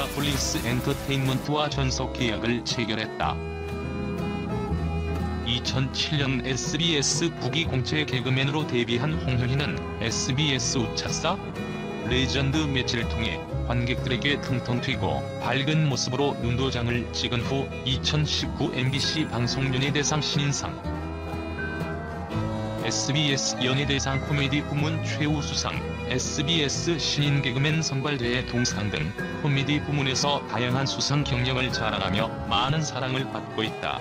홍현희가 블리스 엔터테인먼트와 전속 계약을 체결했다. 2007년 SBS 9기 공채 개그맨으로 데뷔한 홍현희는 SBS 웃찾사 레전드 매치를 통해 관객들에게 통통 튀고 밝은 모습으로 눈도장을 찍은 후 2019 MBC 방송연예대상 신인상 SBS 연예대상 코미디 부문 최우수상, SBS 신인 개그맨 선발대회 동상 등 코미디 부문에서 다양한 수상 경력을 자랑하며 많은 사랑을 받고 있다.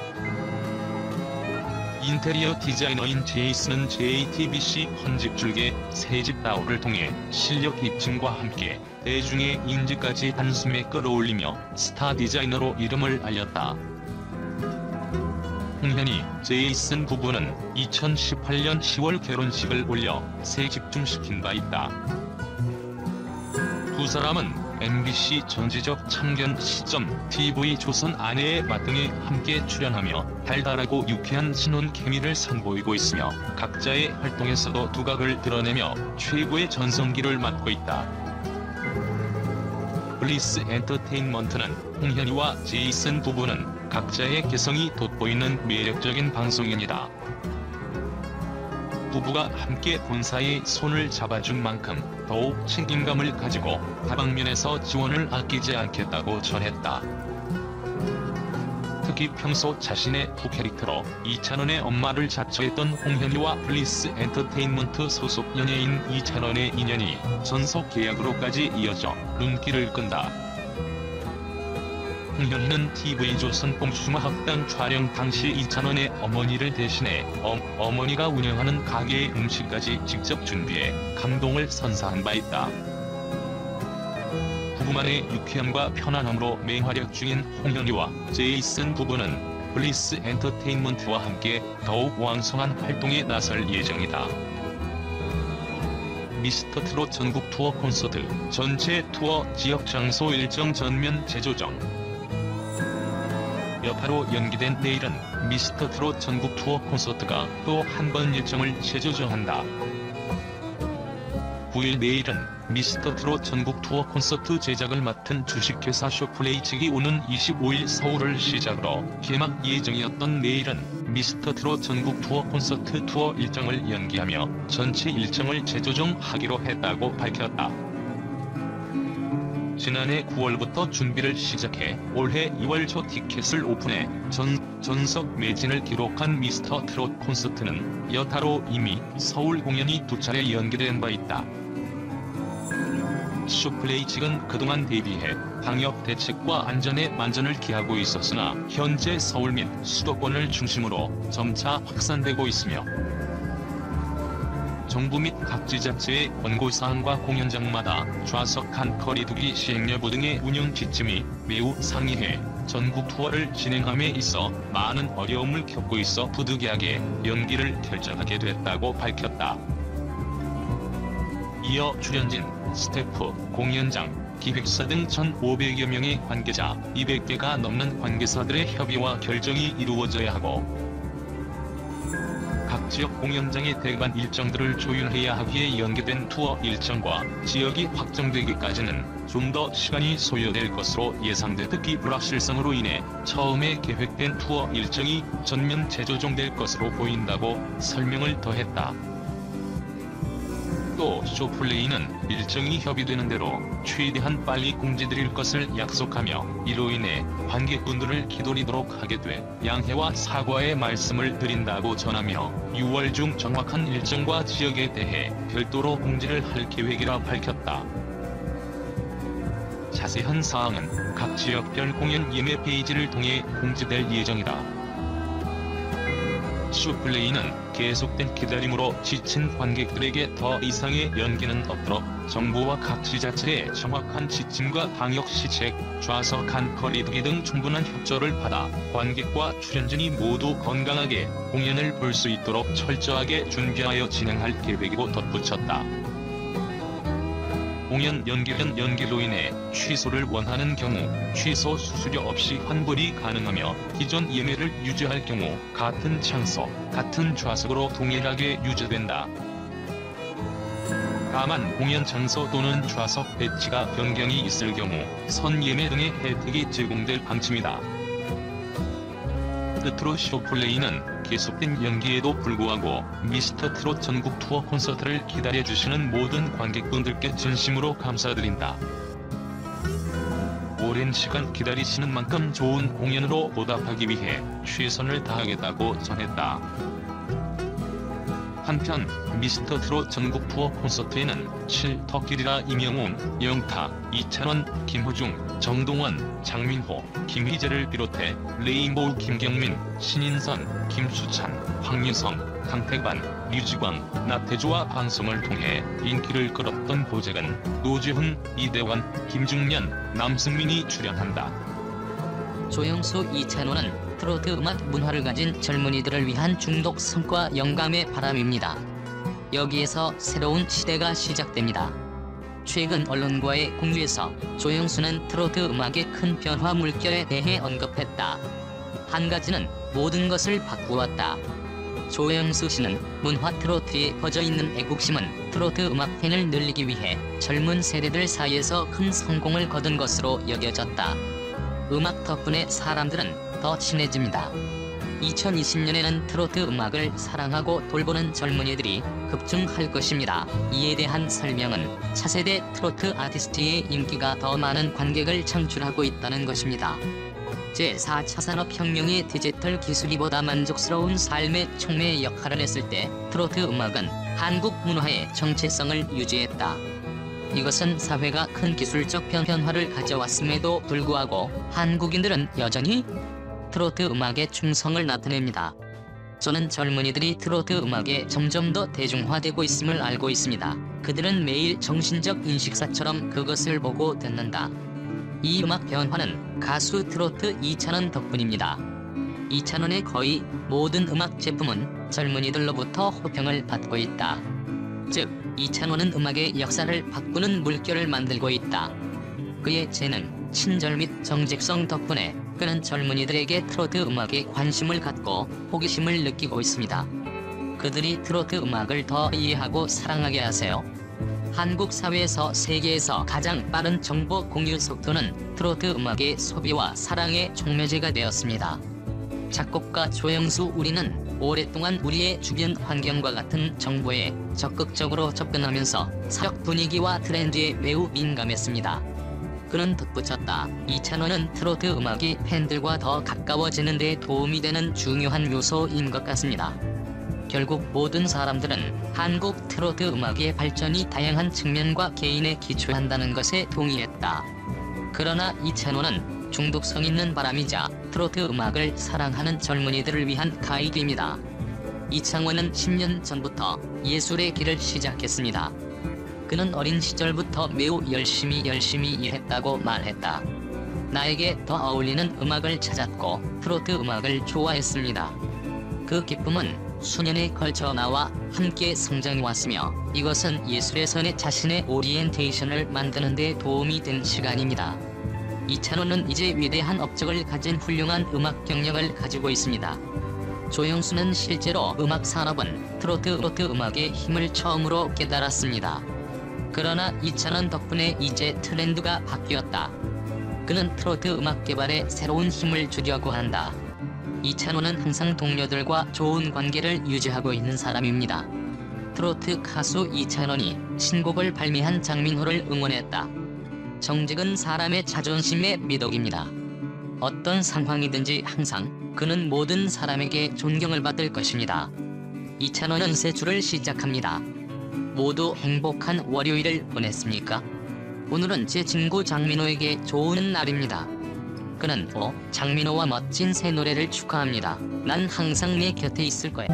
인테리어 디자이너인 제이슨은 JTBC 헌집줄개 새집 다오를 통해 실력 입증과 함께 대중의 인지까지 단숨에 끌어올리며 스타 디자이너로 이름을 알렸다. 홍현희, 제이슨 부부는 2018년 10월 결혼식을 올려 새 집중시킨 바 있다. 두 사람은 MBC 전지적 참견 시점 TV조선 아내의 맛 등에 함께 출연하며 달달하고 유쾌한 신혼 케미를 선보이고 있으며 각자의 활동에서도 두각을 드러내며 최고의 전성기를 맞고 있다. 블리스 엔터테인먼트는 홍현희와 제이슨 부부는 각자의 개성이 돋보이는 매력적인 방송인이다. 부부가 함께 본사의 손을 잡아준 만큼 더욱 책임감을 가지고 다방면에서 지원을 아끼지 않겠다고 전했다. 특히 평소 자신의 부 캐릭터로 이찬원의 엄마를 자처했던 홍현희와 블리스 엔터테인먼트 소속 연예인 이찬원의 인연이 전속 계약으로까지 이어져 눈길을 끈다. 홍현희는 TV조선 뽕숭아 학당 촬영 당시 이찬원의 어머니를 대신해 어, 어머니가 운영하는 가게의 음식까지 직접 준비해 감동을 선사한 바 있다. 부부만의 유쾌함과 편안함으로 맹활약 중인 홍현희와 제이쓴 부부는 블리스 엔터테인먼트와 함께 더욱 왕성한 활동에 나설 예정이다. 미스터 트롯 전국 투어 콘서트 전체 투어 지역 장소 일정 전면 재조정 여파로 연기된 내일은 미스터 트롯 전국 투어 콘서트가 또 한 번 일정을 재조정한다. 9일 내일은 미스터 트롯 전국 투어 콘서트 제작을 맡은 주식회사 쇼플레이 측이 오는 25일 서울을 시작으로 개막 예정이었던 내일은 미스터 트롯 전국 투어 콘서트 투어 일정을 연기하며 전체 일정을 재조정하기로 했다고 밝혔다. 지난해 9월부터 준비를 시작해 올해 2월 초 티켓을 오픈해 전, 전석 매진을 기록한 미스터 트롯 콘서트는 여파로 이미 서울 공연이 두 차례 연기된 바 있다. 쇼플레이 측은 그동안 대비해 방역 대책과 안전에 만전을 기하고 있었으나 현재 서울 및 수도권을 중심으로 점차 확산되고 있으며 정부 및 각 지자체의 권고사항과 공연장마다 좌석 한 거리 두기 시행 여부 등의 운영 지침이 매우 상이해 전국 투어를 진행함에 있어 많은 어려움을 겪고 있어 부득이하게 연기를 결정하게 됐다고 밝혔다. 이어 출연진, 스태프, 공연장, 기획사 등 1,500여 명의 관계자, 200개가 넘는 관계사들의 협의와 결정이 이루어져야 하고 각 지역 공연장의 대관 일정들을 조율해야 하기에 연계된 투어 일정과 지역이 확정되기까지는 좀 더 시간이 소요될 것으로 예상돼 특히 불확실성으로 인해 처음에 계획된 투어 일정이 전면 재조정될 것으로 보인다고 설명을 더했다. 또 쇼플레이는 일정이 협의되는 대로 최대한 빨리 공지드릴 것을 약속하며 이로 인해 관객분들을 기다리도록 하게 돼 양해와 사과의 말씀을 드린다고 전하며 6월 중 정확한 일정과 지역에 대해 별도로 공지를 할 계획이라 밝혔다. 자세한 사항은 각 지역별 공연 예매 페이지를 통해 공지될 예정이다. 슈플레이는 계속된 기다림으로 지친 관객들에게 더 이상의 연기는 없도록 정부와 각 지자체의 정확한 지침과 방역 시책, 좌석 간 거리두기 등 충분한 협조를 받아 관객과 출연진이 모두 건강하게 공연을 볼 수 있도록 철저하게 준비하여 진행할 계획이고 덧붙였다. 공연 연기된 연기로 인해 취소를 원하는 경우 취소 수수료 없이 환불이 가능하며 기존 예매를 유지할 경우 같은 장소, 같은 좌석으로 동일하게 유지된다. 다만 공연 장소 또는 좌석 배치가 변경이 있을 경우 선 예매 등의 혜택이 제공될 방침이다. 끝으로 쇼플레이는 계속된 연기에도 불구하고 미스터 트롯 전국 투어 콘서트를 기다려주시는 모든 관객분들께 진심으로 감사드린다. 오랜 시간 기다리시는 만큼 좋은 공연으로 보답하기 위해 최선을 다하겠다고 전했다. 한편 미스터 트롯 전국 투어 콘서트에는 칠터길이라 임영웅, 영타, 이찬원, 김호중, 정동원, 장민호, 김희재를 비롯해 레인보우 김경민, 신인선, 김수찬, 황유성, 강태관, 류지광, 나태주와 방송을 통해 인기를 끌었던 보잭은 노지훈, 이대원, 김중년, 남승민이 출연한다. 조영수 이찬호는 트로트 음악 문화를 가진 젊은이들을 위한 중독 성과 영감의 바람입니다. 여기에서 새로운 시대가 시작됩니다. 최근 언론과의 공유에서 조영수는 트로트 음악의 큰 변화 물결에 대해 언급했다. 한 가지는 모든 것을 바꾸었다. 조영수 씨는 문화 트로트에 퍼져 있는 애국심은 트로트 음악 팬을 늘리기 위해 젊은 세대들 사이에서 큰 성공을 거둔 것으로 여겨졌다. 음악 덕분에 사람들은 더 친해집니다. 2020년에는 트로트 음악을 사랑하고 돌보는 젊은이들이 급증할 것입니다. 이에 대한 설명은 차세대 트로트 아티스트의 인기가 더 많은 관객을 창출하고 있다는 것입니다. 제4차 산업혁명의 디지털 기술이 보다 만족스러운 삶의 촉매 역할을 했을 때 트로트 음악은 한국 문화의 정체성을 유지했다. 이것은 사회가 큰 기술적 변화를 가져왔음에도 불구하고 한국인들은 여전히 트로트 음악에 충성을 나타냅니다. 저는 젊은이들이 트로트 음악에 점점 더 대중화되고 있음을 알고 있습니다. 그들은 매일 정신적 인식사처럼 그것을 보고 듣는다. 이 음악 변화는 가수 트로트 이찬원 덕분입니다. 이찬원의 거의 모든 음악 제품은 젊은이들로부터 호평을 받고 있다. 즉, 이찬원은 음악의 역사를 바꾸는 물결을 만들고 있다. 그의 재능, 친절 및 정직성 덕분에 그는 젊은이들에게 트로트 음악에 관심을 갖고 호기심을 느끼고 있습니다. 그들이 트로트 음악을 더 이해하고 사랑하게 하세요. 한국 사회에서 세계에서 가장 빠른 정보 공유 속도는 트로트 음악의 소비와 사랑의 촉매제가 되었습니다. 작곡가 조영수 우리는 오랫동안 우리의 주변 환경과 같은 정보에 적극적으로 접근하면서 사역 분위기와 트렌드에 매우 민감했습니다. 그는 덧붙였다. 이찬원은 트로트 음악이 팬들과 더 가까워지는 데 도움이 되는 중요한 요소인 것 같습니다. 결국 모든 사람들은 한국 트로트 음악의 발전이 다양한 측면과 개인에 기초한다는 것에 동의했다. 그러나 이찬원은 중독성 있는 바람이자 트로트 음악을 사랑하는 젊은이들을 위한 가이드입니다. 이창원은 10년 전부터 예술의 길을 시작했습니다. 그는 어린 시절부터 매우 열심히 열심히 일했다고 말했다. 나에게 더 어울리는 음악을 찾았고 트로트 음악을 좋아했습니다. 그 기쁨은 수년에 걸쳐 나와 함께 성장해왔으며 이것은 예술에서 내 자신의 오리엔테이션을 만드는 데 도움이 된 시간입니다. 이찬호는 이제 위대한 업적을 가진 훌륭한 음악 경력을 가지고 있습니다. 조영수는 실제로 음악 산업은 트로트 트로트 음악의 힘을 처음으로 깨달았습니다. 그러나 이찬원 덕분에 이제 트렌드가 바뀌었다. 그는 트로트 음악 개발에 새로운 힘을 주려고 한다. 이찬원은 항상 동료들과 좋은 관계를 유지하고 있는 사람입니다. 트로트 가수 이찬원이 신곡을 발매한 장민호를 응원했다. 정직은 사람의 자존심의 미덕입니다. 어떤 상황이든지 항상 그는 모든 사람에게 존경을 받을 것입니다. 이찬원은 새 주를 시작합니다. 모두 행복한 월요일을 보냈습니까? 오늘은 제 친구 장민호에게 좋은 날입니다. 그는 어, 장민호와 멋진 새 노래를 축하합니다. 난 항상 내 곁에 있을 거야.